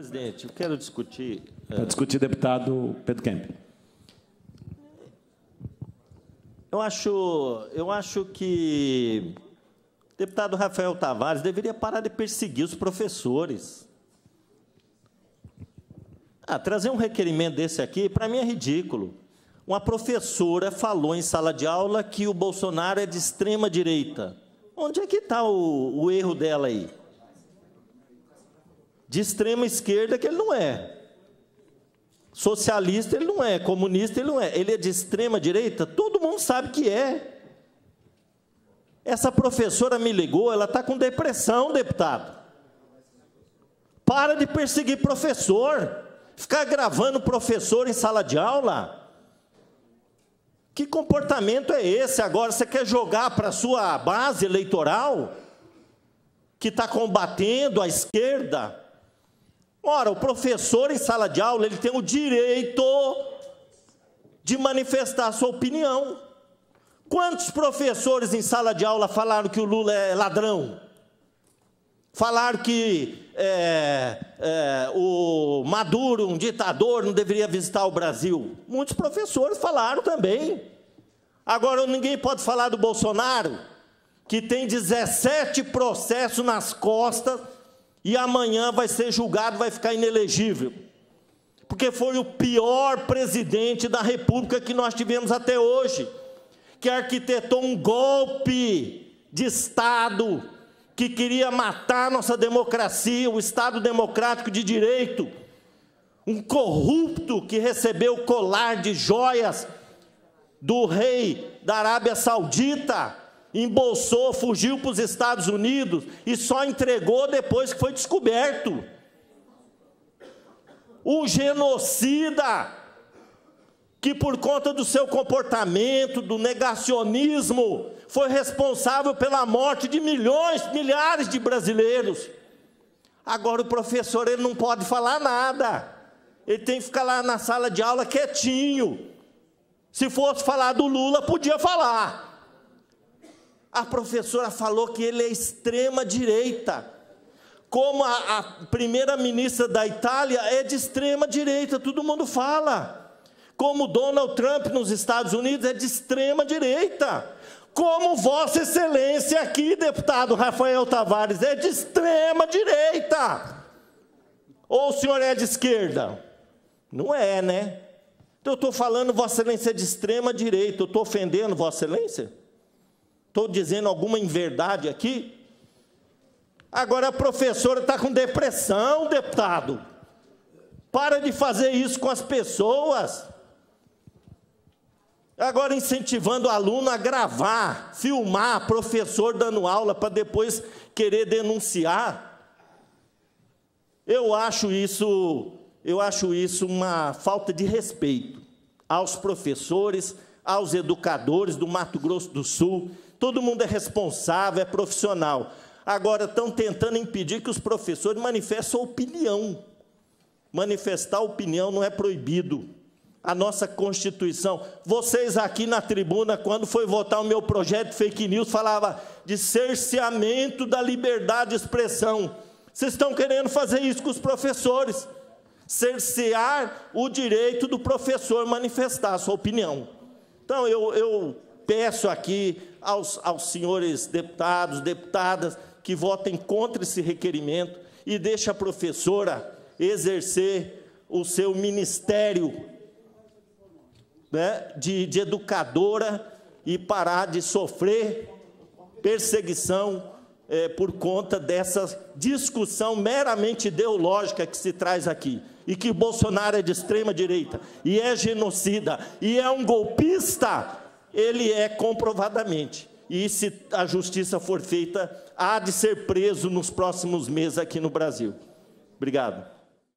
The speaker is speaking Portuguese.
Presidente, eu quero discutir. Para discutir, deputado Pedro Kemp. Eu acho, eu acho que o deputado Rafael Tavares deveria parar de perseguir os professores. Ah, trazer um requerimento desse aqui, para mim é ridículo. Uma professora falou em sala de aula que o Bolsonaro é de extrema direita. Onde é que está o, o erro dela aí? De extrema esquerda que ele não é. Socialista ele não é, comunista ele não é. Ele é de extrema direita? Todo mundo sabe que é. Essa professora me ligou, ela está com depressão, deputado. Para de perseguir professor. Ficar gravando professor em sala de aula. Que comportamento é esse? Agora você quer jogar para a sua base eleitoral? Que está combatendo a esquerda? Ora, o professor em sala de aula, ele tem o direito de manifestar a sua opinião. Quantos professores em sala de aula falaram que o Lula é ladrão? Falaram que é, é, o Maduro, um ditador, não deveria visitar o Brasil. Muitos professores falaram também. Agora, ninguém pode falar do Bolsonaro, que tem 17 processos nas costas e amanhã vai ser julgado, vai ficar inelegível. Porque foi o pior presidente da República que nós tivemos até hoje, que arquitetou um golpe de Estado que queria matar nossa democracia, o Estado democrático de direito, um corrupto que recebeu o colar de joias do rei da Arábia Saudita, embolsou, fugiu para os Estados Unidos e só entregou depois que foi descoberto. Um genocida que, por conta do seu comportamento, do negacionismo, foi responsável pela morte de milhões, milhares de brasileiros. Agora o professor ele não pode falar nada. Ele tem que ficar lá na sala de aula quietinho. Se fosse falar do Lula, podia falar. A professora falou que ele é extrema direita. Como a, a primeira-ministra da Itália é de extrema direita, todo mundo fala. Como Donald Trump nos Estados Unidos é de extrema direita. Como Vossa Excelência aqui, deputado Rafael Tavares, é de extrema direita. Ou o senhor é de esquerda? Não é, né? Então eu estou falando, Vossa Excelência é de extrema direita. Eu estou ofendendo Vossa Excelência? Estou dizendo alguma inverdade aqui? Agora a professora está com depressão, deputado. Para de fazer isso com as pessoas. Agora incentivando o aluno a gravar, filmar, professor dando aula para depois querer denunciar. Eu acho isso, eu acho isso uma falta de respeito aos professores, aos educadores do Mato Grosso do Sul, todo mundo é responsável, é profissional. Agora estão tentando impedir que os professores manifestem opinião. Manifestar opinião não é proibido. A nossa Constituição. Vocês aqui na tribuna, quando foi votar o meu projeto fake news, falava de cerceamento da liberdade de expressão. Vocês estão querendo fazer isso com os professores. Cercear o direito do professor manifestar a sua opinião. Então, eu, eu peço aqui aos, aos senhores deputados, deputadas, que votem contra esse requerimento e deixe a professora exercer o seu ministério né, de, de educadora e parar de sofrer perseguição é, por conta dessa discussão meramente ideológica que se traz aqui. E que Bolsonaro é de extrema direita, e é genocida, e é um golpista ele é comprovadamente. E se a justiça for feita, há de ser preso nos próximos meses aqui no Brasil. Obrigado.